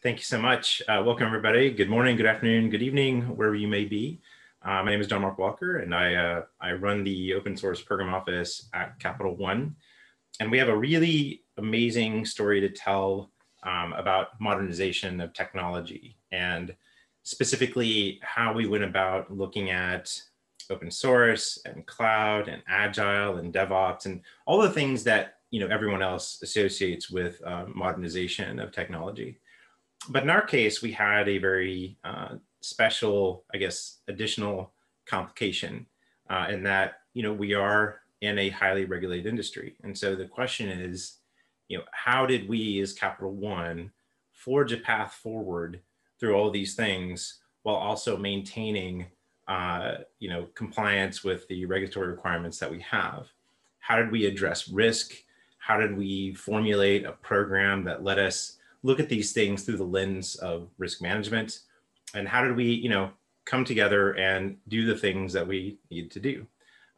Thank you so much. Uh, welcome, everybody. Good morning, good afternoon, good evening, wherever you may be. Uh, my name is John Mark Walker, and I, uh, I run the open source program office at Capital One. And we have a really amazing story to tell um, about modernization of technology and specifically how we went about looking at open source and cloud and agile and DevOps and all the things that you know everyone else associates with uh, modernization of technology. But in our case, we had a very uh, special, I guess, additional complication uh, in that you know we are in a highly regulated industry, and so the question is, you know, how did we as Capital One forge a path forward through all these things while also maintaining uh, you know, compliance with the regulatory requirements that we have? How did we address risk? How did we formulate a program that let us look at these things through the lens of risk management? And how did we, you know, come together and do the things that we need to do?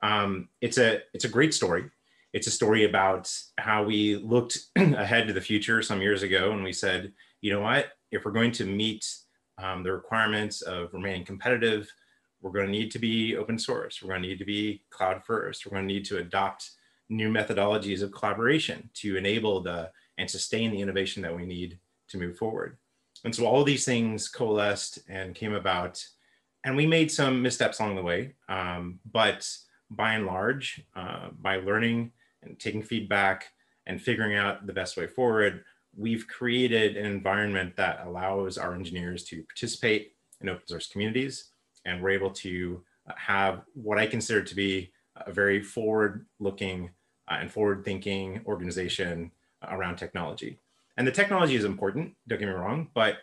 Um, it's a it's a great story. It's a story about how we looked ahead to the future some years ago, and we said, you know what, if we're going to meet um, the requirements of remaining competitive, we're going to need to be open source. We're going to need to be cloud first. We're going to need to adopt new methodologies of collaboration to enable the and sustain the innovation that we need to move forward. And so all of these things coalesced and came about, and we made some missteps along the way. Um, but by and large, uh, by learning and taking feedback and figuring out the best way forward, we've created an environment that allows our engineers to participate in open source communities and we're able to uh, have what I consider to be a very forward looking uh, and forward thinking organization around technology. And the technology is important, don't get me wrong, but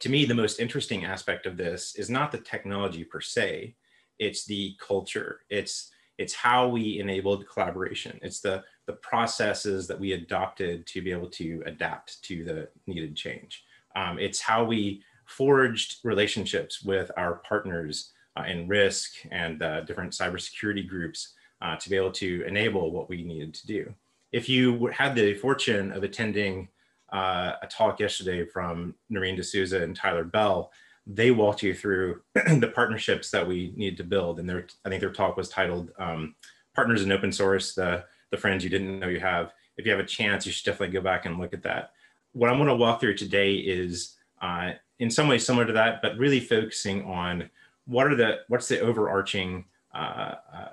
to me, the most interesting aspect of this is not the technology per se, it's the culture. It's it's how we enabled collaboration. It's the the processes that we adopted to be able to adapt to the needed change. Um, it's how we forged relationships with our partners uh, in risk and uh, different cybersecurity groups uh, to be able to enable what we needed to do. If you had the fortune of attending uh, a talk yesterday from Noreen D'Souza and Tyler Bell, they walked you through the partnerships that we need to build. And their, I think their talk was titled um, Partners in Open Source, the, the friends you didn't know you have. If you have a chance, you should definitely go back and look at that. What I'm gonna walk through today is uh, in some ways similar to that, but really focusing on what are the what's the overarching uh, uh,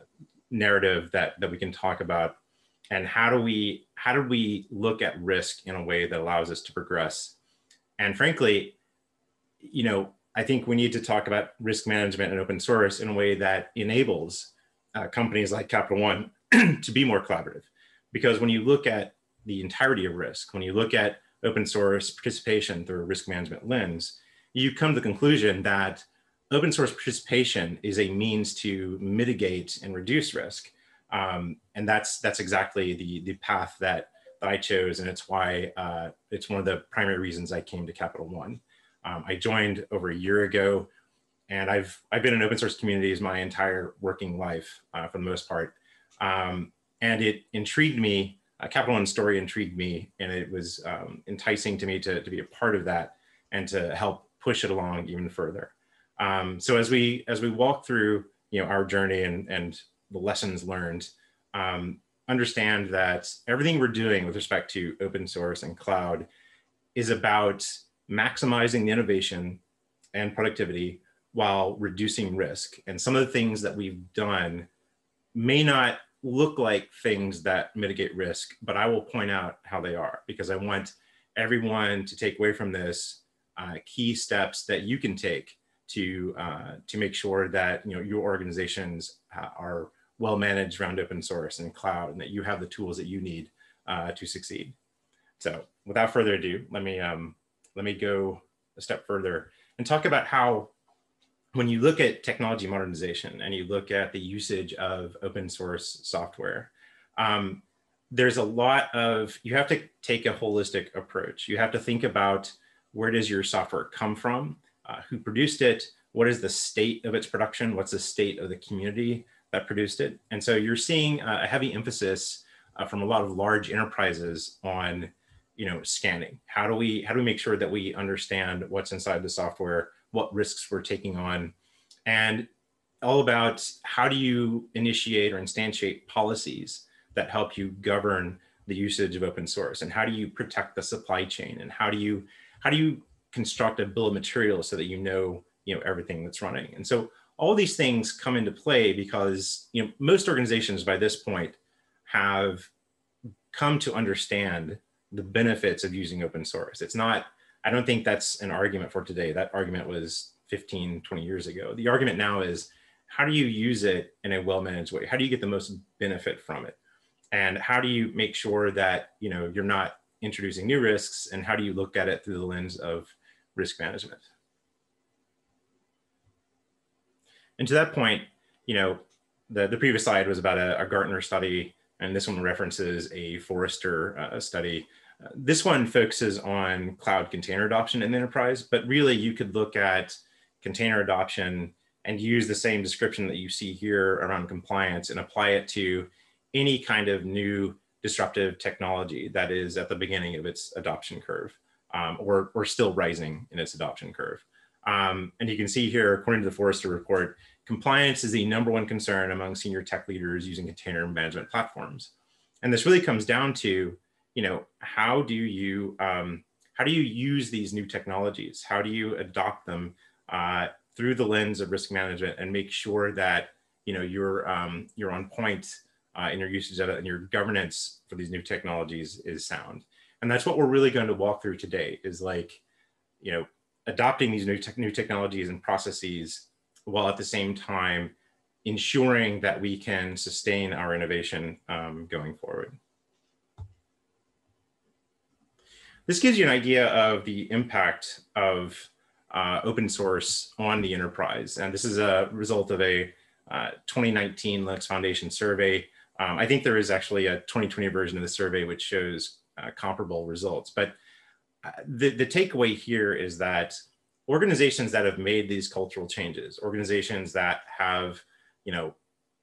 narrative that that we can talk about, and how do we how do we look at risk in a way that allows us to progress? And frankly, you know, I think we need to talk about risk management and open source in a way that enables uh, companies like Capital One to be more collaborative. Because when you look at the entirety of risk, when you look at open source participation through a risk management lens, you come to the conclusion that open source participation is a means to mitigate and reduce risk. Um, and that's that's exactly the, the path that, that I chose. And it's why uh, it's one of the primary reasons I came to Capital One. Um, I joined over a year ago and I've, I've been in open source communities my entire working life uh, for the most part. Um, and it intrigued me uh, Capital One story intrigued me, and it was um, enticing to me to, to be a part of that and to help push it along even further. Um, so as we as we walk through you know our journey and and the lessons learned, um, understand that everything we're doing with respect to open source and cloud is about maximizing the innovation and productivity while reducing risk. And some of the things that we've done may not look like things that mitigate risk, but I will point out how they are because I want everyone to take away from this uh, key steps that you can take to uh, to make sure that you know your organizations uh, are well managed around open source and cloud, and that you have the tools that you need uh, to succeed. So, without further ado, let me um, let me go a step further and talk about how when you look at technology modernization and you look at the usage of open source software, um, there's a lot of, you have to take a holistic approach. You have to think about where does your software come from, uh, who produced it, what is the state of its production, what's the state of the community that produced it. And so you're seeing a heavy emphasis uh, from a lot of large enterprises on you know scanning. How do we how do we make sure that we understand what's inside the software what risks we're taking on and all about how do you initiate or instantiate policies that help you govern the usage of open source? And how do you protect the supply chain? And how do you how do you construct a bill of materials so that you know you know everything that's running? And so all these things come into play because you know most organizations by this point have come to understand the benefits of using open source. It's not i don't think that's an argument for today. That argument was 15 20 years ago. The argument now is how do you use it in a well managed way? How do you get the most benefit from it? And how do you make sure that you know you're not introducing new risks? And how do you look at it through the lens of risk management and to that point you know the, the previous slide was about a, a gartner study and this one references a forrester uh, study uh, this one focuses on cloud container adoption in the enterprise but really you could look at container adoption and use the same description that you see here around compliance and apply it to any kind of new disruptive technology that is at the beginning of its adoption curve um, or, or still rising in its adoption curve. Um, and you can see here, according to the Forrester report, compliance is the number one concern among senior tech leaders using container management platforms. And this really comes down to, you know, how do you, um, how do you use these new technologies? How do you adopt them uh, through the lens of risk management and make sure that, you know, you're, um, you're on point uh, in your usage of it and your governance for these new technologies is sound. And that's what we're really going to walk through today is like, you know, adopting these new, te new technologies and processes while at the same time ensuring that we can sustain our innovation um, going forward. This gives you an idea of the impact of uh, open source on the enterprise. And this is a result of a uh, 2019 Linux Foundation survey um, I think there is actually a 2020 version of the survey which shows uh, comparable results. But uh, the, the takeaway here is that organizations that have made these cultural changes, organizations that have, you know,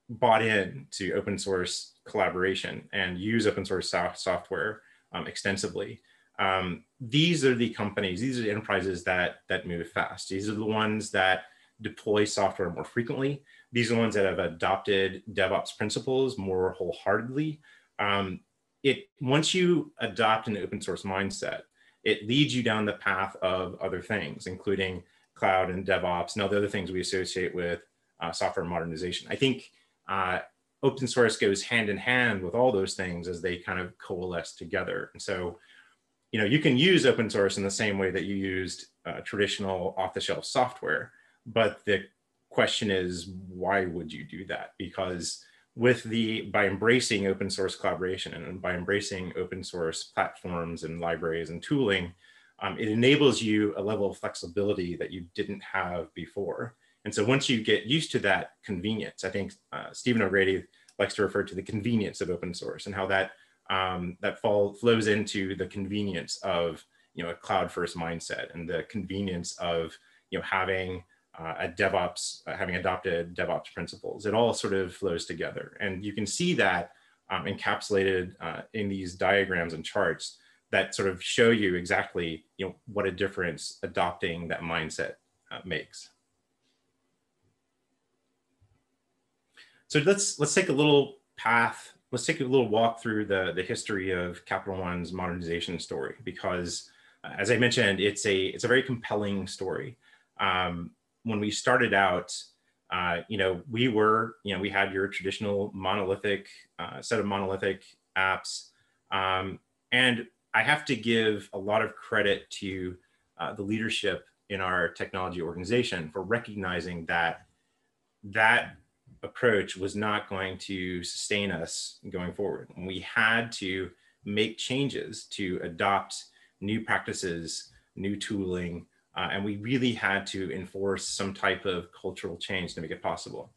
bought in to open source collaboration and use open source software um, extensively, um, these are the companies, these are the enterprises that that move fast. These are the ones that deploy software more frequently. These are the ones that have adopted DevOps principles more wholeheartedly. Um, it once you adopt an open source mindset, it leads you down the path of other things, including cloud and DevOps and all the other things we associate with uh, software modernization. I think uh, open source goes hand in hand with all those things as they kind of coalesce together. And so, you know, you can use open source in the same way that you used uh, traditional off-the-shelf software, but the question is why would you do that because with the by embracing open source collaboration and by embracing open source platforms and libraries and tooling um, it enables you a level of flexibility that you didn't have before. And so once you get used to that convenience i think uh, stephen o'grady likes to refer to the convenience of open source and how that um, that fall flows into the convenience of you know a cloud first mindset and the convenience of you know having uh, at DevOps, uh, having adopted DevOps principles. It all sort of flows together. And you can see that um, encapsulated uh, in these diagrams and charts that sort of show you exactly you know, what a difference adopting that mindset uh, makes. So let's, let's take a little path, let's take a little walk through the, the history of Capital One's modernization story, because uh, as I mentioned, it's a, it's a very compelling story. Um, when we started out, uh, you know, we were, you know, we had your traditional monolithic uh, set of monolithic apps. Um, and I have to give a lot of credit to uh, the leadership in our technology organization for recognizing that that approach was not going to sustain us going forward. And we had to make changes to adopt new practices, new tooling, uh, and we really had to enforce some type of cultural change to make it possible.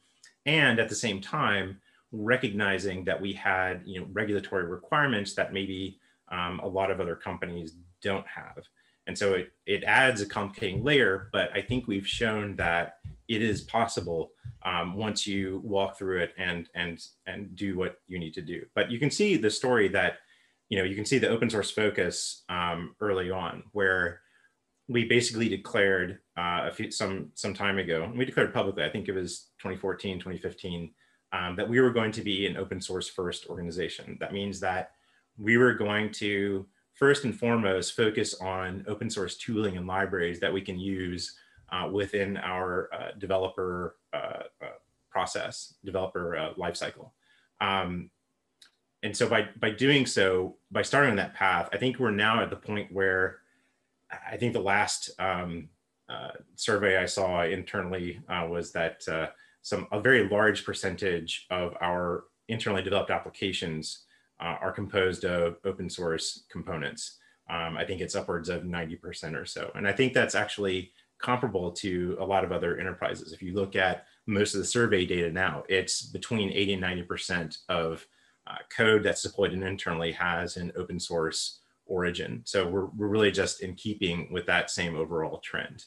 And at the same time, recognizing that we had you know, regulatory requirements that maybe um, a lot of other companies don't have. And so it, it adds a complicating layer, but I think we've shown that it is possible um, once you walk through it and, and, and do what you need to do. But you can see the story that you know, you can see the open source focus um, early on where we basically declared uh, a few, some, some time ago, we declared publicly, I think it was 2014, 2015, um, that we were going to be an open source first organization. That means that we were going to first and foremost focus on open source tooling and libraries that we can use uh, within our uh, developer uh, uh process, developer uh, lifecycle. Um, and so by, by doing so, by starting on that path, I think we're now at the point where I think the last um, uh, survey I saw internally was that some a very large percentage of our internally developed applications uh, are composed of open source components. Um, I think it's upwards of 90% or so. And I think that's actually comparable to a lot of other enterprises. If you look at most of the survey data now, it's between 80 and 90% of uh, code that's deployed internally has an open source origin. So we're, we're really just in keeping with that same overall trend.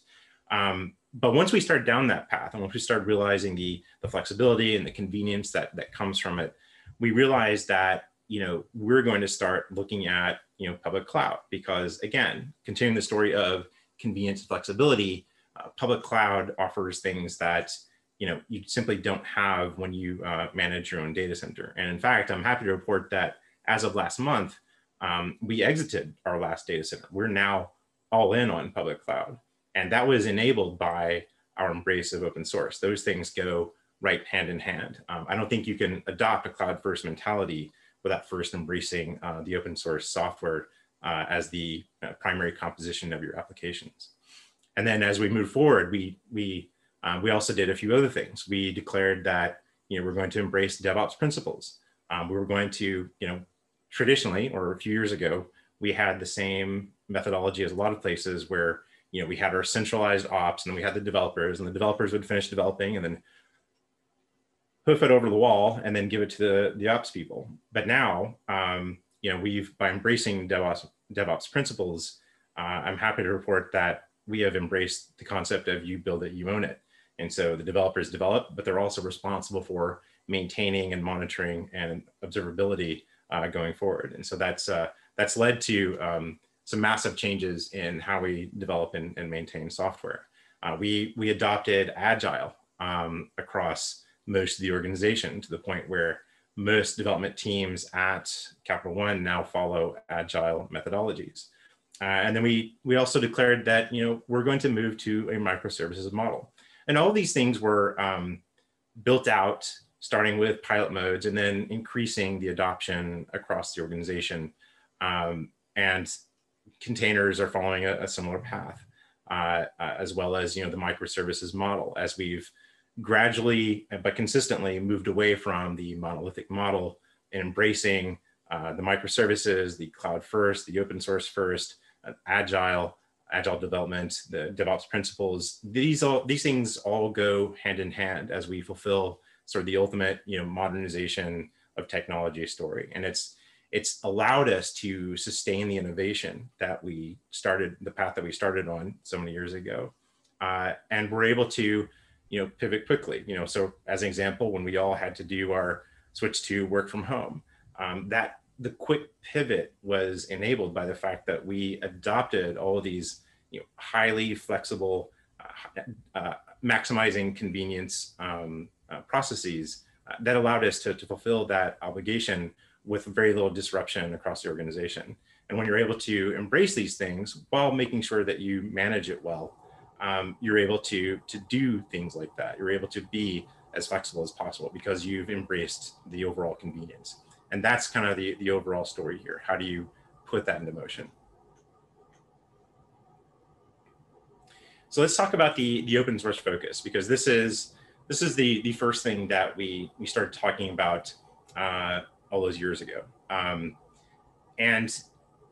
Um, but once we start down that path and once we start realizing the, the flexibility and the convenience that, that comes from it, we realize that, you know, we're going to start looking at, you know, public cloud because again, continuing the story of convenience and flexibility, uh, public cloud offers things that, you know, you simply don't have when you uh, manage your own data center. And in fact, I'm happy to report that as of last month, um, we exited our last data center. We're now all in on public cloud. And that was enabled by our embrace of open source. Those things go right hand in hand. Um, I don't think you can adopt a cloud first mentality without first embracing uh, the open source software uh, as the uh, primary composition of your applications. And then as we move forward, we, we, um, we also did a few other things. We declared that you know, we're going to embrace DevOps principles. Um, we were going to, you know, traditionally, or a few years ago, we had the same methodology as a lot of places where you know, we had our centralized ops and we had the developers and the developers would finish developing and then hoof it over the wall and then give it to the, the ops people. But now, um, you know, we've, by embracing DevOps, DevOps principles, uh, I'm happy to report that we have embraced the concept of you build it, you own it. And so the developers develop, but they're also responsible for maintaining and monitoring and observability uh, going forward. And so that's, uh, that's led to um, some massive changes in how we develop and, and maintain software. Uh, we, we adopted Agile um, across most of the organization to the point where most development teams at Capital One now follow Agile methodologies. Uh, and then we, we also declared that, you know, we're going to move to a microservices model. And all these things were um, built out starting with pilot modes and then increasing the adoption across the organization. Um, and containers are following a, a similar path, uh, uh, as well as you know the microservices model. As we've gradually but consistently moved away from the monolithic model and embracing uh, the microservices, the cloud first, the open source first, uh, agile, agile development, the DevOps principles. These all these things all go hand in hand as we fulfill sort of the ultimate you know modernization of technology story. And it's it's allowed us to sustain the innovation that we started, the path that we started on so many years ago. Uh, and we're able to, you know, pivot quickly. You know, so as an example, when we all had to do our switch to work from home, um, that the quick pivot was enabled by the fact that we adopted all of these, you know, highly flexible, uh, uh, maximizing convenience um, uh, processes uh, that allowed us to, to fulfill that obligation with very little disruption across the organization. And when you're able to embrace these things while making sure that you manage it well, um, you're able to, to do things like that. You're able to be as flexible as possible because you've embraced the overall convenience. And that's kind of the, the overall story here. How do you put that into motion? So let's talk about the, the open source focus because this is this is the, the first thing that we, we started talking about uh, all those years ago. Um, and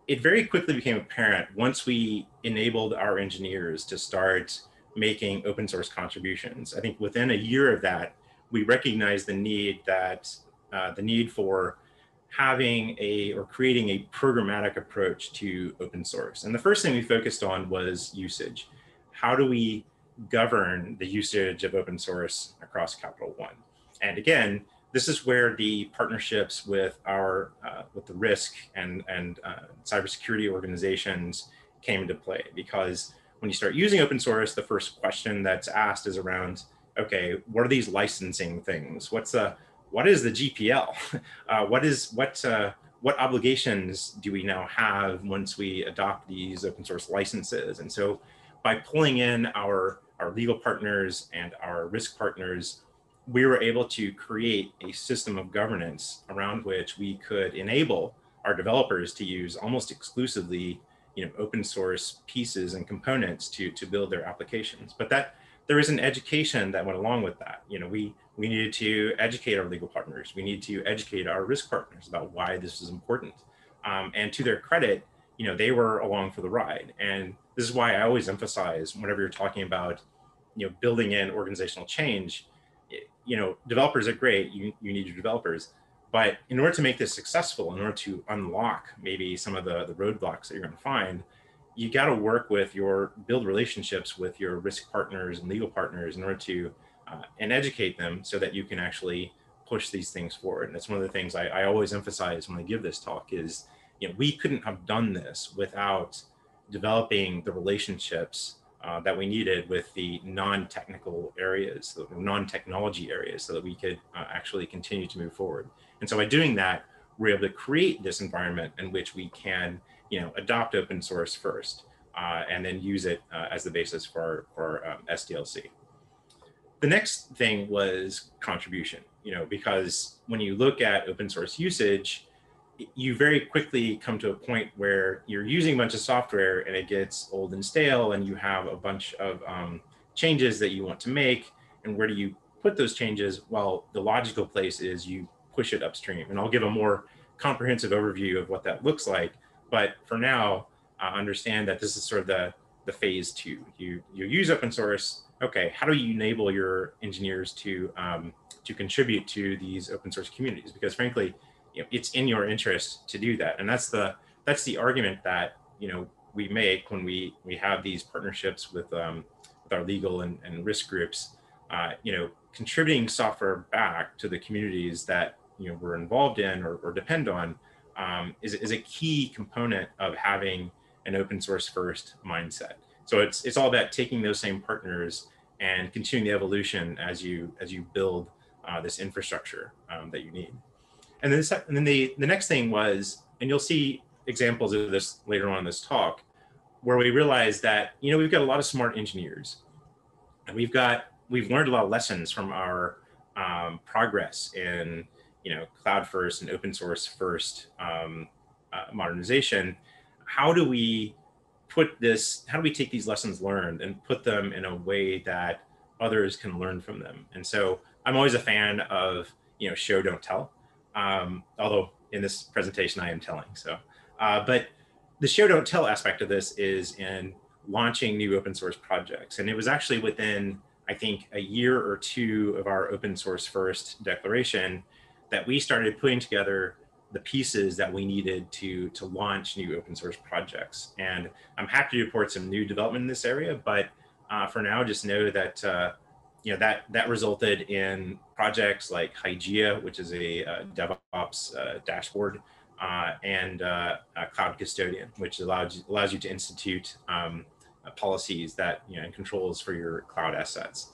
it very quickly became apparent once we enabled our engineers to start making open source contributions. I think within a year of that, we recognized the need that uh, the need for having a or creating a programmatic approach to open source. And the first thing we focused on was usage. How do we govern the usage of open source across Capital One? And again, this is where the partnerships with our uh, with the risk and and uh, cybersecurity organizations came into play because when you start using open source, the first question that's asked is around, okay, what are these licensing things? What's the what is the GPL? Uh, what is what uh, what obligations do we now have once we adopt these open source licenses? And so by pulling in our our legal partners and our risk partners, we were able to create a system of governance around which we could enable our developers to use almost exclusively you know open source pieces and components to to build their applications. But that there is an education that went along with that. You know we we needed to educate our legal partners. We need to educate our risk partners about why this is important. Um, and to their credit you know they were along for the ride. And this is why i always emphasize whenever you're talking about you know building in organizational change you know developers are great you, you need your developers but in order to make this successful, in order to unlock maybe some of the, the roadblocks that you're going to find, you got to work with your build relationships with your risk partners and legal partners in order to uh, and educate them so that you can actually push these things forward. And that's one of the things I, I always emphasize when I give this talk is, you know, we couldn't have done this without developing the relationships uh, that we needed with the non-technical areas, the non-technology areas, so that we could uh, actually continue to move forward. And so by doing that, we're able to create this environment in which we can, you know, adopt open source first, uh, and then use it uh, as the basis for for um, SDLC. The next thing was contribution, you know, because when you look at open source usage, you very quickly come to a point where you're using a bunch of software and it gets old and stale and you have a bunch of um, changes that you want to make. And where do you put those changes? Well the logical place is you push it upstream. And i'll give a more comprehensive overview of what that looks like. But for now uh, understand that this is sort of the the phase two. You you use open source. Okay how do you enable your engineers to um, to contribute to these open source communities? Because frankly you know, it's in your interest to do that. And that's the that's the argument that you know we make when we we have these partnerships with um, with our legal and, and risk groups. Uh, you know, contributing software back to the communities that you know we're involved in or, or depend on um, is, is a key component of having an open source first mindset. So it's it's all about taking those same partners and continuing the evolution as you as you build uh, this infrastructure um, that you need. And then, the, and then the, the next thing was, and you'll see examples of this later on in this talk, where we realized that, you know, we've got a lot of smart engineers and we've got, we've learned a lot of lessons from our um, progress in, you know, cloud first and open source first um, uh, modernization. How do we put this, how do we take these lessons learned and put them in a way that others can learn from them? And so I'm always a fan of, you know, show, don't tell um, although in this presentation I am telling. So, uh, but the show don't tell aspect of this is in launching new open source projects. And it was actually within, I think, a year or two of our open source first declaration that we started putting together the pieces that we needed to to launch new open source projects. And I'm happy to report some new development in this area, but uh, for now, just know that uh, you know that that resulted in projects like Hygieia, which is a DevOps uh, dashboard, uh, and uh, Cloud Custodian, which allows allows you to institute um, uh, policies that you know and controls for your cloud assets.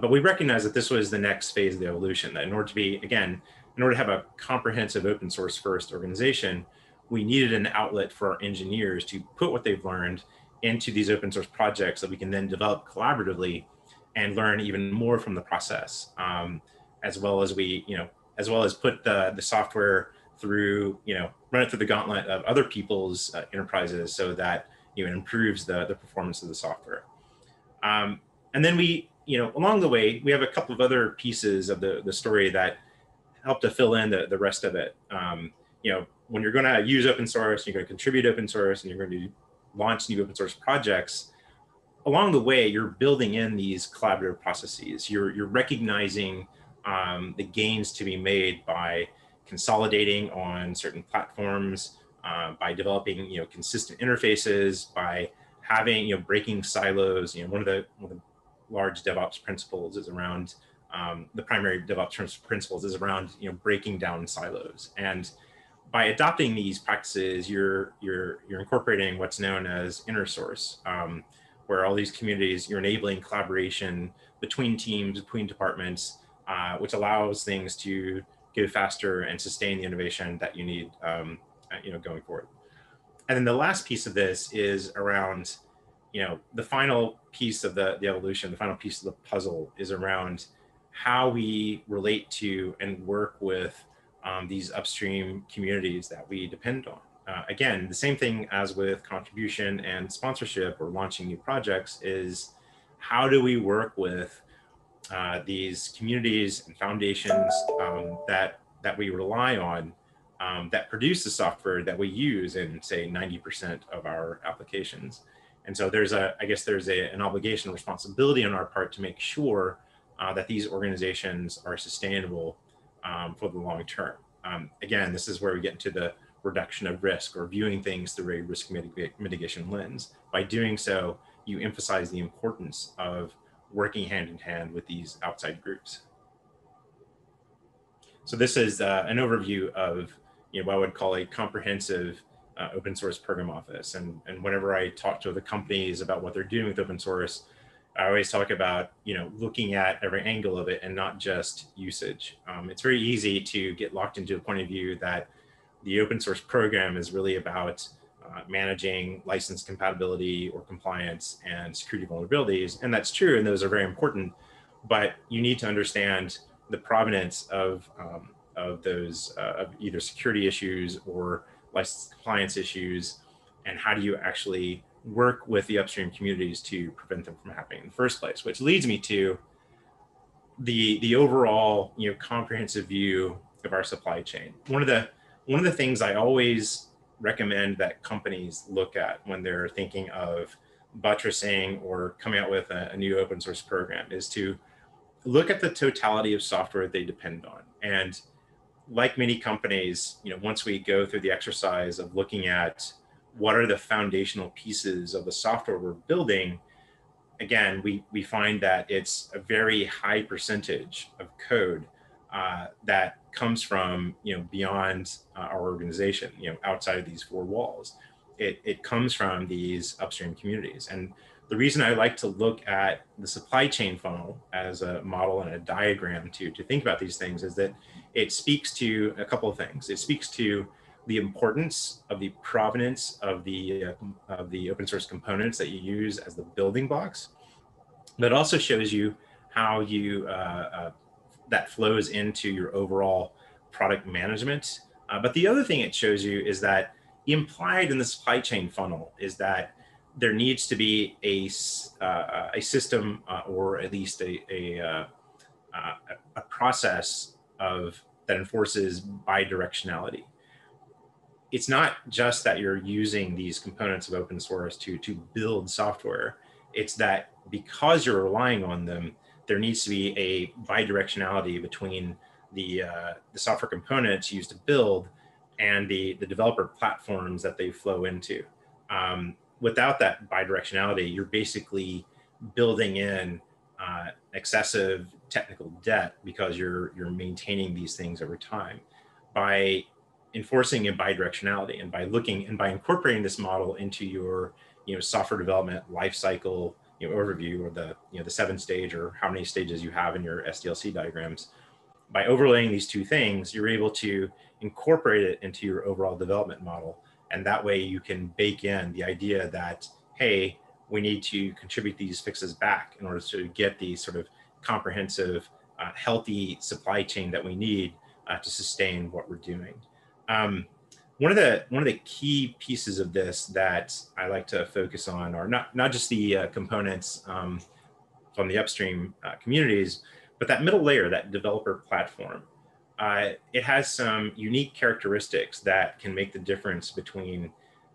But we recognize that this was the next phase of the evolution. That in order to be again, in order to have a comprehensive open source first organization, we needed an outlet for our engineers to put what they've learned into these open source projects that we can then develop collaboratively and learn even more from the process, um, as well as we, you know, as well as put the the software through, you know, run it through the gauntlet of other people's uh, enterprises so that you know it improves the the performance of the software. Um, and then we, you know, along the way, we have a couple of other pieces of the the story that help to fill in the the rest of it. Um, you know, when you're going to use open source, you're going to contribute open source, and you're going to launch new open source projects along the way, you're building in these collaborative processes. You're, you're recognizing um, the gains to be made by consolidating on certain platforms, uh, by developing you know consistent interfaces, by having you know breaking silos. You know one of the, one of the large DevOps principles is around um, the primary DevOps principles is around you know breaking down silos. And by adopting these practices, you're you're you're incorporating what's known as inner source, um, where all these communities you're enabling collaboration between teams, between departments, uh, which allows things to go faster and sustain the innovation that you need, um, uh, you know, going forward. And then the last piece of this is around, you know, the final piece of the, the evolution, the final piece of the puzzle is around how we relate to and work with um, these upstream communities that we depend on. Uh, again, the same thing as with contribution and sponsorship or launching new projects is how do we work with uh, these communities and foundations um, that that we rely on um, that produce the software that we use in say 90% of our applications. And so there's a, I guess there's a, an obligation, responsibility on our part to make sure uh, that these organizations are sustainable um, for the long term. Um, again, this is where we get into the reduction of risk or viewing things through a risk mitigation lens. By doing so, you emphasize the importance of working hand in hand with these outside groups. So this is uh, an overview of you know, what I would call a comprehensive uh, open source program office. And, and whenever I talk to the companies about what they're doing with open source, I always talk about, you know, looking at every angle of it and not just usage. Um, it's very easy to get locked into a point of view that the open source program is really about uh, managing license compatibility or compliance and security vulnerabilities. And that's true, and those are very important, but you need to understand the provenance of, um, of those, uh, of either security issues or license compliance issues, and how do you actually work with the upstream communities to prevent them from happening in the first place, which leads me to the, the overall you know, comprehensive view of our supply chain. One of the, one of the things I always recommend that companies look at when they're thinking of buttressing or coming out with a, a, new open source program is to look at the totality of software they depend on. And like many companies, you know, once we go through the exercise of looking at what are the foundational pieces of the software we're building, again, we, we find that it's a very high percentage of code uh, that comes from you know beyond uh, our organization, you know outside of these four walls. It it comes from these upstream communities, and the reason I like to look at the supply chain funnel as a model and a diagram to to think about these things is that it speaks to a couple of things. It speaks to the importance of the provenance of the uh, of the open source components that you use as the building blocks, but also shows you how you uh, uh, that flows into your overall product management. Uh, but the other thing it shows you is that implied in the supply chain funnel is that there needs to be a, uh, a system uh, or at least a, a, uh, uh, a process of that enforces bidirectionality. It's not just that you're using these components of open source to, to build software. It's that because you're relying on them, there needs to be a bidirectionality between the, uh, the software components used to build and the, the developer platforms that they flow into. Um, without that bidirectionality, you're basically building in uh, excessive technical debt because you're, you're maintaining these things over time. By enforcing a bidirectionality and by looking and by incorporating this model into your you know, software development lifecycle you know, overview or the, you know, the seven stage or how many stages you have in your SDLC diagrams, by overlaying these two things, you're able to incorporate it into your overall development model. And that way you can bake in the idea that, hey, we need to contribute these fixes back in order to get the sort of comprehensive, uh, healthy supply chain that we need uh, to sustain what we're doing. Um, one of the one of the key pieces of this that I like to focus on are not not just the uh, components um, from the upstream uh, communities, but that middle layer, that developer platform. Uh, it has some unique characteristics that can make the difference between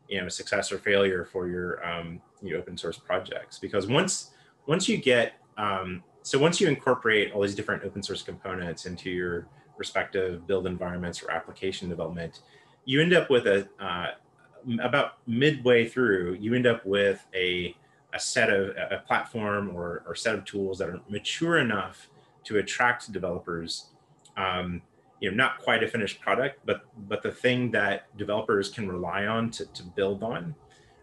you know success or failure for your um, your open source projects. Because once once you get um, so once you incorporate all these different open source components into your respective build environments or application development, you end up with a uh, about midway through, you end up with a a set of a platform or, or set of tools that are mature enough to attract developers. Um, you know, not quite a finished product, but but the thing that developers can rely on to, to build on.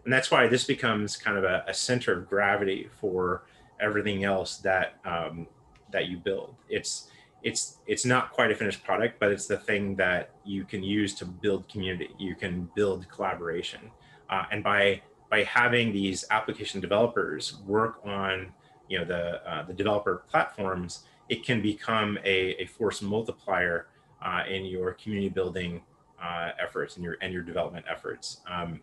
And that's why this becomes kind of a, a center of gravity for everything else that um, that you build. It's it's it's not quite a finished product, but it's the thing that you can use to build community. You can build collaboration, uh, and by by having these application developers work on you know the uh, the developer platforms, it can become a, a force multiplier uh, in your community building uh, efforts and your and your development efforts. Um,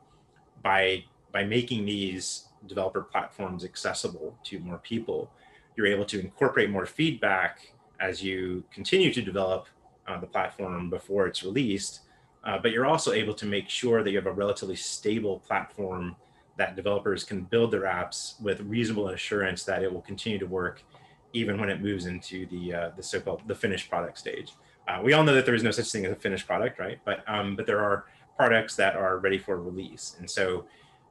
by by making these developer platforms accessible to more people, you're able to incorporate more feedback as you continue to develop uh, the platform before it's released. Uh, but you're also able to make sure that you have a relatively stable platform that developers can build their apps with reasonable assurance that it will continue to work even when it moves into the uh, the so-called the finished product stage. Uh, we all know that there is no such thing as a finished product, right? But um, but there are products that are ready for release, and so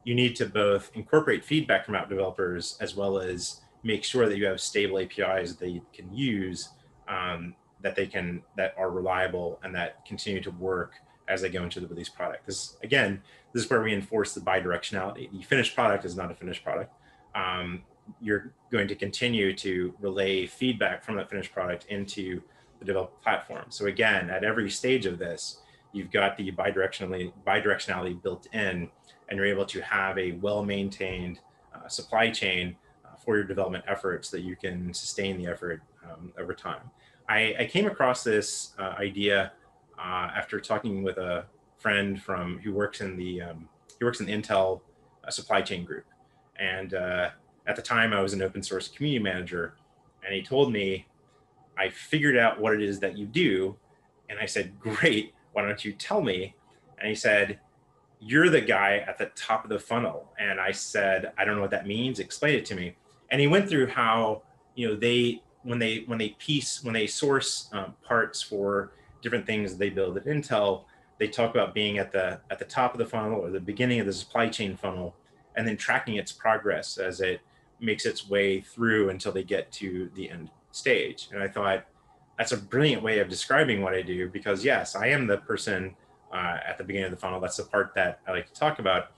you need to both incorporate feedback from app developers as well as make sure that you have stable APIs that they can use um, that they can that are reliable and that continue to work as they go into the release product. This again, this is where we enforce the bidirectionality. The finished product is not a finished product. Um, you're going to continue to relay feedback from that finished product into the developed platform. So again, at every stage of this, you've got the bidirectionality bidirectionality built in, and you're able to have a well-maintained uh, supply chain uh, for your development efforts that you can sustain the effort um, over time. I, I, came across this uh, idea uh, after talking with a friend from who works in the um, he works in Intel uh, supply chain group, and uh, at the time I was an open source community manager, and he told me, I figured out what it is that you do, and I said, great, why don't you tell me? And he said, you're the guy at the top of the funnel, and I said, I don't know what that means. Explain it to me. And he went through how you know they when they when they piece when they source um, parts for different things they build at Intel, they talk about being at the at the top of the funnel or the beginning of the supply chain funnel, and then tracking its progress as it makes its way through until they get to the end stage. And I thought that's a brilliant way of describing what I do because yes, I am the person uh, at the beginning of the funnel. That's the part that I like to talk about.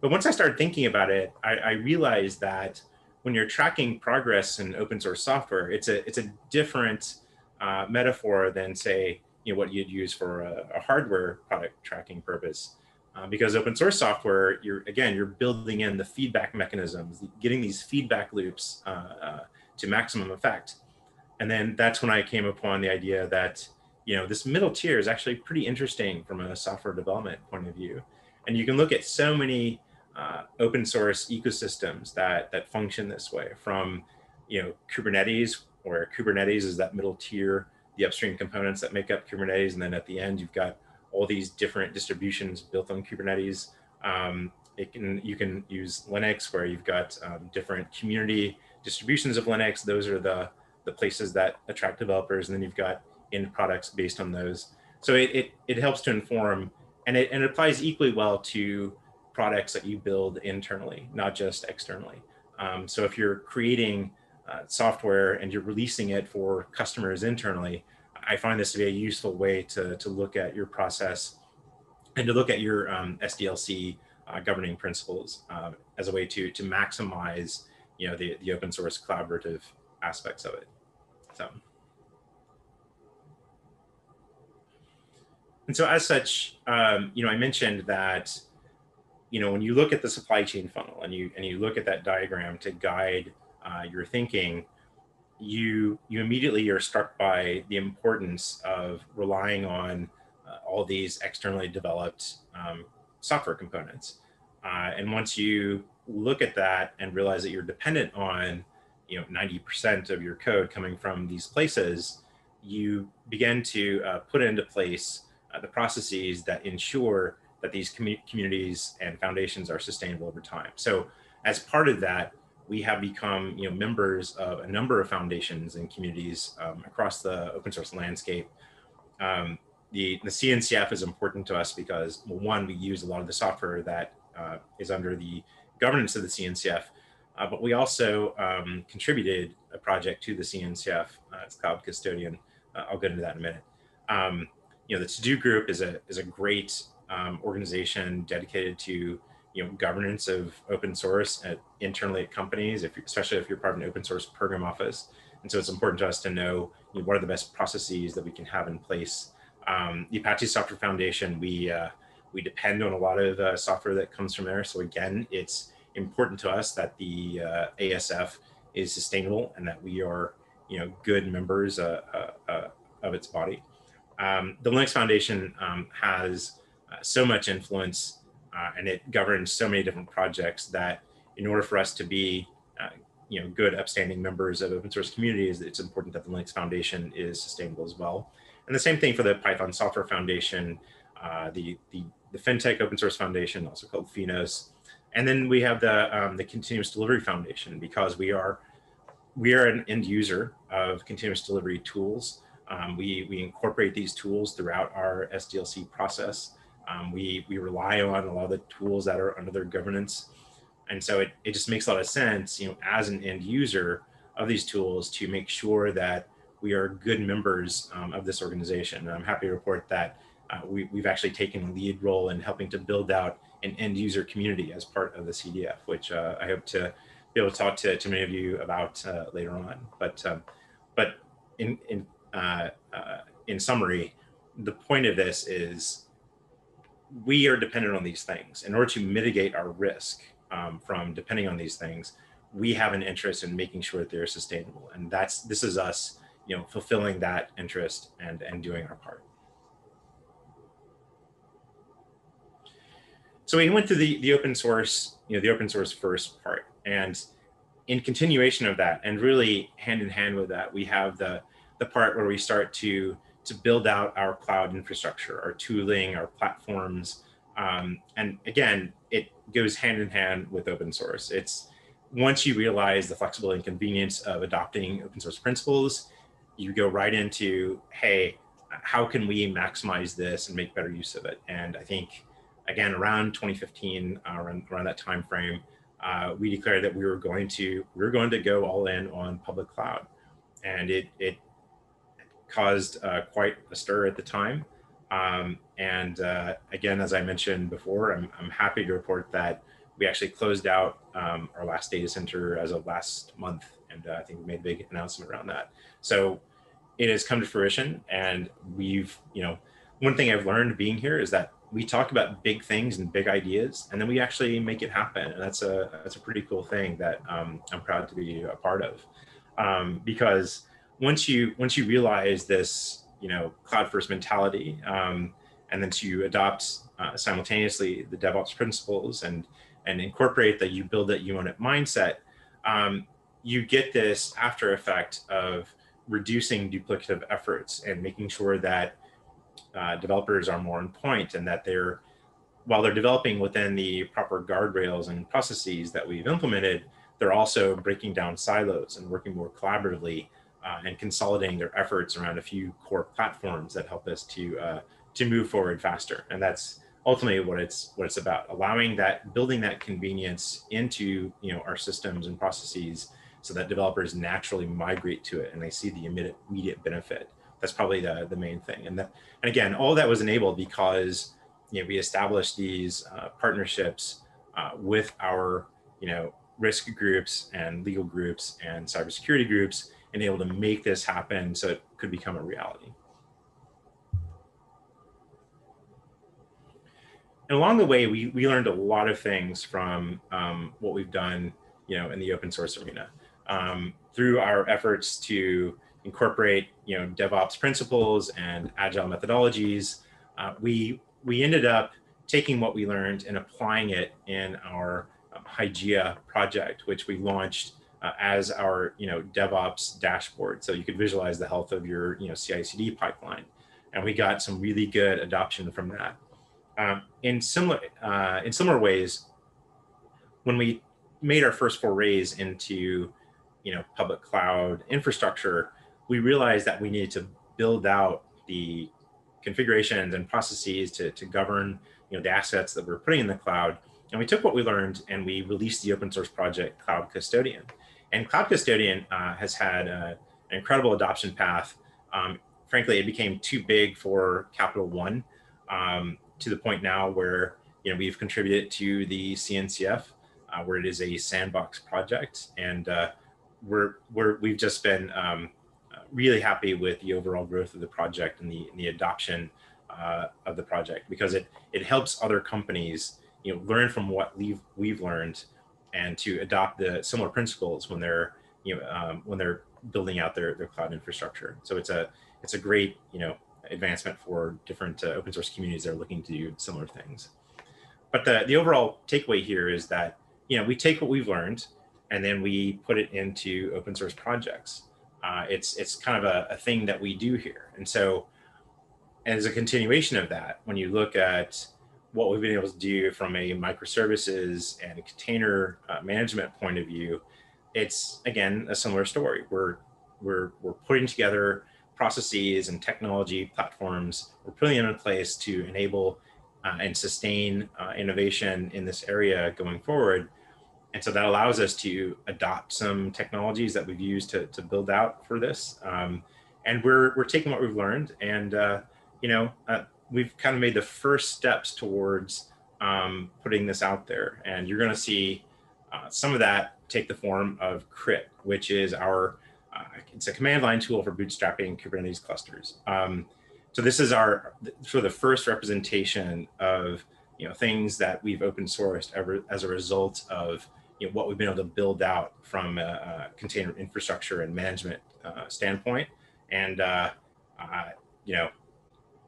But once I started thinking about it, I, I realized that when you're tracking progress in open source software, it's a it's a different uh, metaphor than say you know what you'd use for a, a hardware product tracking purpose. Uh, because open source software, you're again you're building in the feedback mechanisms, getting these feedback loops uh, uh, to maximum effect, and then that's when I came upon the idea that you know this middle tier is actually pretty interesting from a software development point of view, and you can look at so many uh, open source ecosystems that that function this way from you know Kubernetes where Kubernetes is that middle tier, the upstream components that make up Kubernetes, and then at the end you've got all these different distributions built on Kubernetes. Um, it can you can use Linux where you've got um, different community distributions of Linux. Those are the the places that attract developers, and then you've got end products based on those. So it it, it helps to inform, and it and it applies equally well to products that you build internally, not just externally. Um, so if you're creating uh, software and you're releasing it for customers internally, I find this to be a useful way to, to look at your process and to look at your um, SDLC uh, governing principles uh, as a way to, to maximize you know, the, the open source collaborative aspects of it. So. And so as such, um, you know, I mentioned that, you know, when you look at the supply chain funnel and you, and you look at that diagram to guide uh, your thinking, you you immediately are struck by the importance of relying on uh, all these externally developed um, software components. Uh, and once you look at that and realize that you're dependent on you know 90% of your code coming from these places, you begin to uh, put into place uh, the processes that ensure that these com communities and foundations are sustainable over time. So as part of that, we have become you know members of a number of foundations and communities um, across the open source landscape. Um, the, the CNCF is important to us because well, one, we use a lot of the software that uh, is under the governance of the CNCF, uh, but we also um, contributed a project to the CNCF uh, it's Cloud Custodian. Uh, I'll get into that in a minute. Um, you know, the TODO Group is a is a great um, organization dedicated to you know governance of open source at, internally at companies, if especially if you're part of an open source program office. And so it's important to us to know, you know what are the best processes that we can have in place. Um, the Apache Software Foundation, we uh, we depend on a lot of uh, software that comes from there. So again, it's important to us that the uh, ASF is sustainable and that we are, you know, good members uh, uh, uh, of its body. Um, the Linux Foundation um, has so much influence and it governs so many different projects that in order for us to be you know, good upstanding members of open source communities, it's important that the Linux Foundation is sustainable as well. And the same thing for the Python Software Foundation, uh, the, the, the FinTech Open Source Foundation, also called FINOS. And then we have the, um, the Continuous Delivery Foundation because we are, we are an end user of continuous delivery tools. Um, we, we incorporate these tools throughout our SDLC process. Um, we, we rely on a lot of the tools that are under their governance. And so it, it just makes a lot of sense, you know, as an end user of these tools to make sure that we are good members um, of this organization. And I'm happy to report that uh, we, we've actually taken a lead role in helping to build out an end user community as part of the CDF, which uh, I hope to be able to talk to, to many of you about uh, later on. But um, but in in uh, uh, in summary, the point of this is we are dependent on these things in order to mitigate our risk um, from depending on these things, we have an interest in making sure that they're sustainable. And that's, this is us, you know, fulfilling that interest and, and doing our part. So we went through the, the open source, you know, the open source first part. And in continuation of that, and really hand in hand with that, we have the, the part where we start to, to build out our cloud infrastructure, our tooling, our platforms. Um, and again, it goes hand in hand with open source. It's once you realize the flexibility and convenience of adopting open source principles, you go right into, hey, how can we maximize this and make better use of it? And I think, again, around 2015, uh, around, around that time frame, uh, we declared that we were going to we were going to go all in on public cloud, and it it caused uh, quite a stir at the time. Um, and uh, again, as I mentioned before, I'm, I'm happy to report that we actually closed out um, our last data center as of last month. And uh, I think we made a big announcement around that. So it has come to fruition. And we've, you know, one thing I've learned being here is that we talk about big things and big ideas, and then we actually make it happen. And that's a, that's a pretty cool thing that um, I'm proud to be a part of. Um, because once you, once you realize this, you know, cloud first mentality, um, and then to adopt uh, simultaneously the DevOps principles and and incorporate that you build that you own it mindset, um, you get this after effect of reducing duplicative efforts and making sure that uh, developers are more on point and that they're while they're developing within the proper guardrails and processes that we've implemented, they're also breaking down silos and working more collaboratively uh, and consolidating their efforts around a few core platforms that help us to uh, to move forward faster. And that's ultimately what it's what it's about, allowing that building that convenience into you know our systems and processes so that developers naturally migrate to it and they see the immediate immediate benefit. That's probably the, the main thing. And that, and again, all that was enabled because you know we established these uh, partnerships uh, with our you know risk groups and legal groups and cybersecurity groups and able to make this happen so it could become a reality. and along the way, we, we learned a lot of things from um, what we've done, you know, in the open source arena. Um, through our efforts to incorporate, you know, DevOps principles and agile methodologies, uh, we we ended up taking what we learned and applying it in our um, project, which we launched uh, as our, you know, DevOps dashboard. So you could visualize the health of your, you know, CI/CD pipeline, and we got some really good adoption from that. Um, in similar uh, in similar ways, when we made our first forays into you know public cloud infrastructure, we realized that we needed to build out the configurations and processes to, to govern you know the assets that we're putting in the cloud. And we took what we learned and we released the open source project Cloud Custodian. And Cloud Custodian uh, has had a, an incredible adoption path. Um, frankly, it became too big for Capital One um, to the point now where you know we've contributed to the CNCF, uh, where it is a sandbox project, and uh, we're we're we've just been um, really happy with the overall growth of the project and the, and the adoption uh, of the project because it it helps other companies you know learn from what we've we've learned and to adopt the similar principles when they're you know um, when they're building out their, their cloud infrastructure. So it's a it's a great you know advancement for different uh, open source communities that are looking to do similar things. But the the overall takeaway here is that you know we take what we've learned and then we put it into open source projects. Uh, it's it's kind of a, a thing that we do here, and so as a continuation of that, when you look at what we've been able to do from a microservices and container uh, management point of view, it's again a similar story. We're we're we're putting together processes and technology platforms. We're putting them in place to enable uh, and sustain uh, innovation in this area going forward. And so that allows us to adopt some technologies that we've used to, to build out for this. Um, and we're, we're taking what we've learned and uh, you know, uh, we've kind of made the first steps towards um, putting this out there. And you're going to see uh, some of that take the form of CRIT, which is our, uh, it's a command line tool for bootstrapping Kubernetes clusters. Um, so this is our, for the first representation of, you know, things that we've open sourced ever as a result of you know, what we've been able to build out from a, a container infrastructure and management uh, standpoint. And, uh, uh, you know,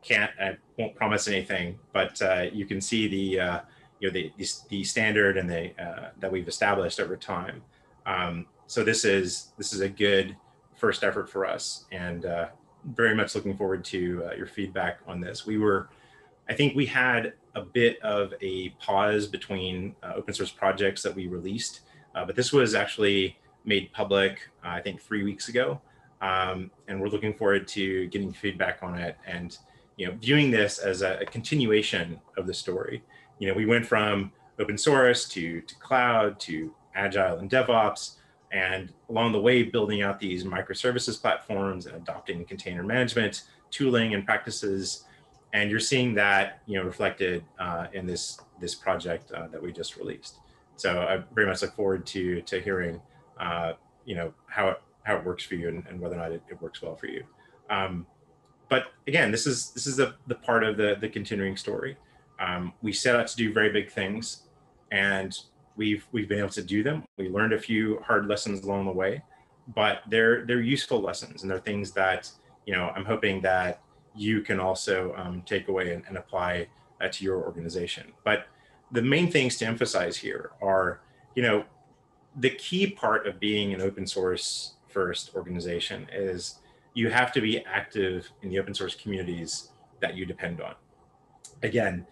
can't I won't promise anything, but uh, you can see the uh, you know the, the, the standard and the uh, that we've established over time. Um, so this is this is a good first effort for us, and uh, very much looking forward to uh, your feedback on this. We were, I think we had a bit of a pause between uh, open source projects that we released, but this was actually made public I think three weeks ago. Um, and we're looking forward to getting feedback on it and you know, viewing this as a, a, continuation of the story. You know, we went from open source to, to cloud to agile and DevOps, and along the way, building out these microservices platforms and adopting container management tooling and practices. And you're seeing that, you know, reflected uh, in this this project uh, that we just released. So I very much look forward to to hearing, uh, you know, how it how it works for you and, and whether or not it, it works well for you. Um, but again, this is this is the, the part of the, the continuing story. Um, we set out to do very big things and we've we've been able to do them. We learned a few hard lessons along the way, but they're they're useful lessons and they're things that you know I'm hoping that you can also um, take away and, and apply uh, to your organization. But the main things to emphasize here are, you know, the key part of being an open source first organization is you have to be active in the open source communities that you depend on. Again,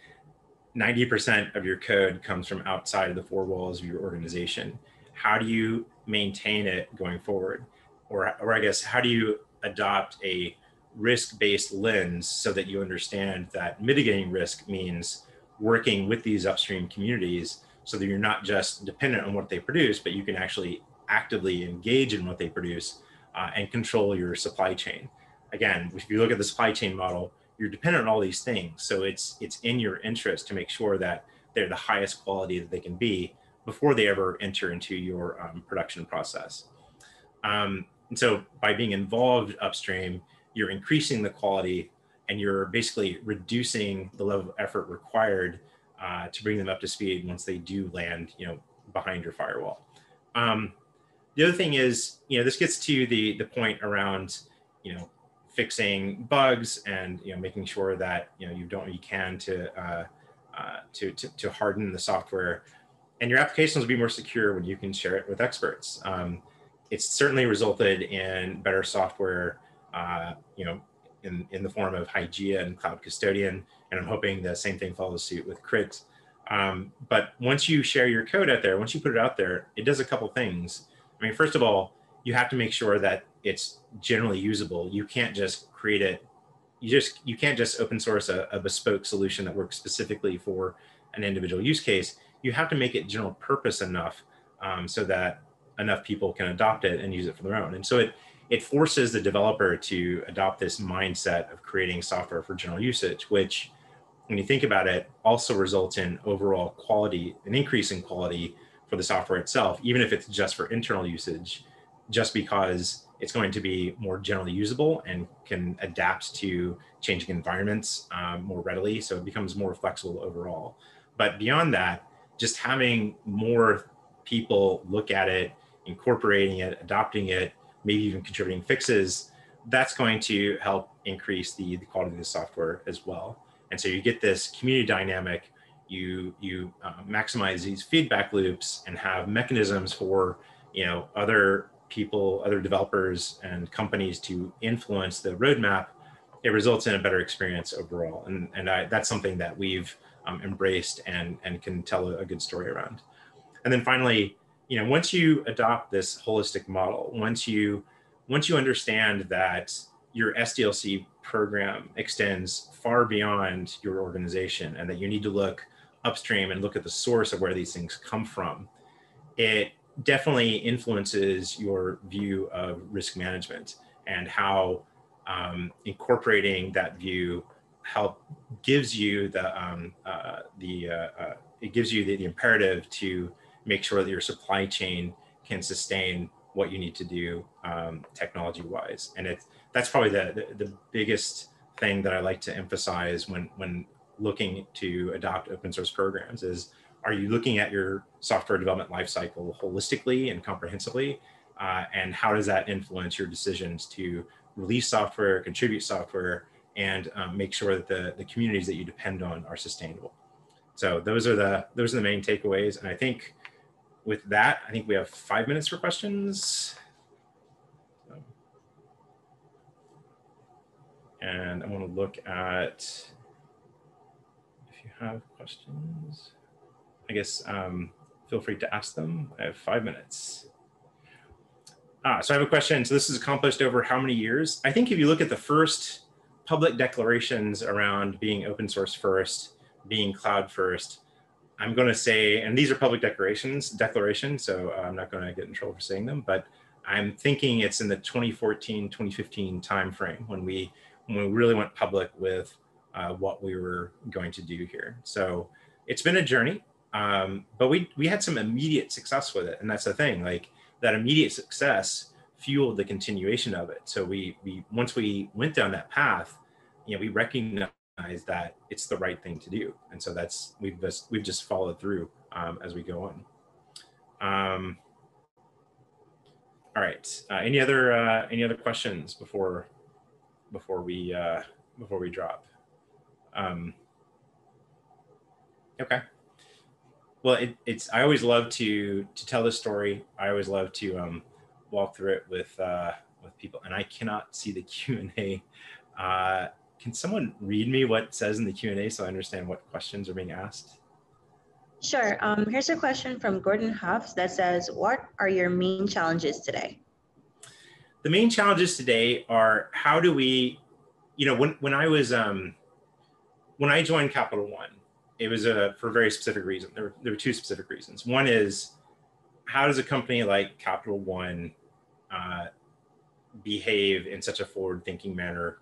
90% of your code comes from outside of the four walls of your organization. How do you maintain it going forward? Or, or I guess, how do you adopt a risk-based lens so that you understand that mitigating risk means working with these upstream communities so that you're not just dependent on what they produce, but you can actually actively engage in what they produce uh, and control your supply chain. Again, if you look at the supply chain model, you're dependent on all these things. So it's it's in your interest to make sure that they're the highest quality that they can be before they ever enter into your um, production process. Um, and so by being involved upstream, you're increasing the quality and you're basically reducing the level of effort required uh, to bring them up to speed once they do land, you know, behind your firewall. Um, the other thing is, you know, this gets to the the point around, you know, fixing bugs and you know making sure that you know you don't you can to uh, uh, to, to, to harden the software, and your applications will be more secure when you can share it with experts. Um, it's certainly resulted in better software, uh, you know, in in the form of Hygieia and Cloud Custodian, and I'm hoping the same thing follows suit with Crit. Um, but once you share your code out there, once you put it out there, it does a couple things. I mean, first of all, you have to make sure that it's generally usable. You can't just create it. You just you can't just open source a, a bespoke solution that works specifically for an individual use case. You have to make it general purpose enough um, so that enough people can adopt it and use it for their own. And so it it forces the developer to adopt this mindset of creating software for general usage, which when you think about it, also results in overall quality, an increase in quality for the software itself, even if it's just for internal usage, just because it's going to be more generally usable and can adapt to changing environments um, more readily. So it becomes more flexible overall. But beyond that, just having more people look at it, incorporating it, adopting it, maybe even contributing fixes, that's going to help increase the, the quality of the software as well. And so you get this community dynamic, you, you uh, maximize these feedback loops and have mechanisms for you know, other people, other developers and companies to influence the roadmap, it results in a better experience overall. And, and I, that's something that we've um, embraced and, and can tell a, a good story around. And then finally, you know, once you adopt this holistic model, once you once you understand that your SDLC program extends far beyond your organization and that you need to look upstream and look at the source of where these things come from, it definitely influences your view of risk management and how um, incorporating that view help gives you the um, uh, the uh, uh, it gives you the, the imperative to make sure that your supply chain can sustain what you need to do um, technology wise. And it's, that's probably the, the, the, biggest thing that I like to emphasize when, when looking to adopt open source programs is, are you looking at your software development lifecycle holistically and comprehensively? Uh, and how does that influence your decisions to release software, contribute software, and um, make sure that the, the communities that you depend on are sustainable? So those are the those are the main takeaways. And I think with that, I think we have five minutes for questions. And I want to look at have questions. I guess um, feel free to ask them. I have five minutes. Ah, so I have a question. So this is accomplished over how many years? I think if you look at the first public declarations around being open source first, being cloud first, I'm going to say, and these are public declarations, declarations, so I'm not going to get in trouble for saying them, but I'm thinking it's in the 2014, 2015 timeframe when we when we really went public with uh, what we were going to do here. So it's been a journey, um, but we we had some immediate success with it, and that's the thing. Like that immediate success fueled the continuation of it. So we we once we went down that path, you know, we recognized that it's the right thing to do. And so that's we've just we've just followed through um, as we go on. Um, all right. Uh, any other uh, any other questions before before we uh, before we drop? Um, okay. Well, it, it's I always love to to tell the story. I always love to um, walk through it with uh, with people, and I cannot see the Q and A uh, can someone read me what says in the Q&A so I understand what questions are being asked? Sure. Um, here's a question from Gordon Huffs that says, what are your main challenges today? The main challenges today are how do we, you know, when, when I was, um, when I joined Capital One, it was a, for a very specific reason. There were, there were two specific reasons. One is how does a company like Capital One uh, behave in such a forward thinking manner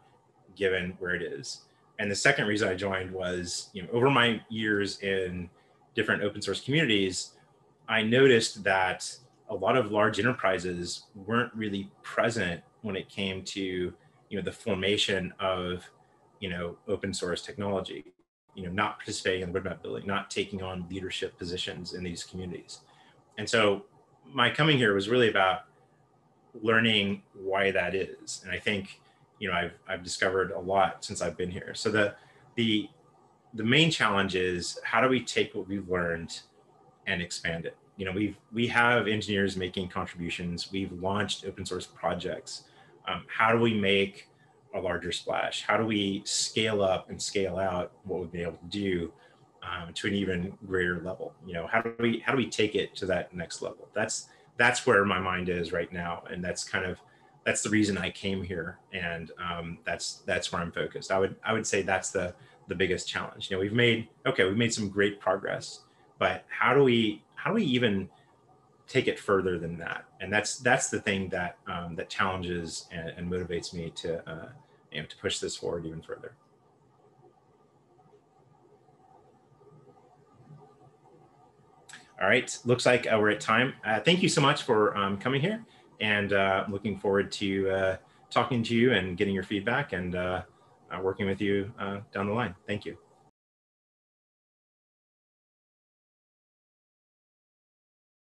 given where it is. And the second reason I joined was, you know, over my years in different open source communities, I noticed that a lot of large enterprises weren't really present when it came to, you know, the formation of, you know, open source technology, you know, not participating in roadmap building, not taking on leadership positions in these communities. And so my coming here was really about learning why that is. And I think you know I've I've discovered a lot since I've been here. So the the the main challenge is how do we take what we've learned and expand it? You know, we've we have engineers making contributions. We've launched open source projects. Um, how do we make a larger splash? How do we scale up and scale out what we've been able to do um, to an even greater level? You know, how do we how do we take it to that next level? That's that's where my mind is right now, and that's kind of that's the reason I came here, and um, that's that's where I'm focused. I would I would say that's the the biggest challenge. You know, we've made okay, we've made some great progress, but how do we how do we even take it further than that. And that's that's the thing that um, that challenges and, and, motivates me to uh, you know to push this forward even further. All right, looks like uh, we're at time. Uh, thank you so much for um, coming here, and uh, looking forward to uh, talking to you and getting your feedback and uh, uh, working with you down the line. Thank you.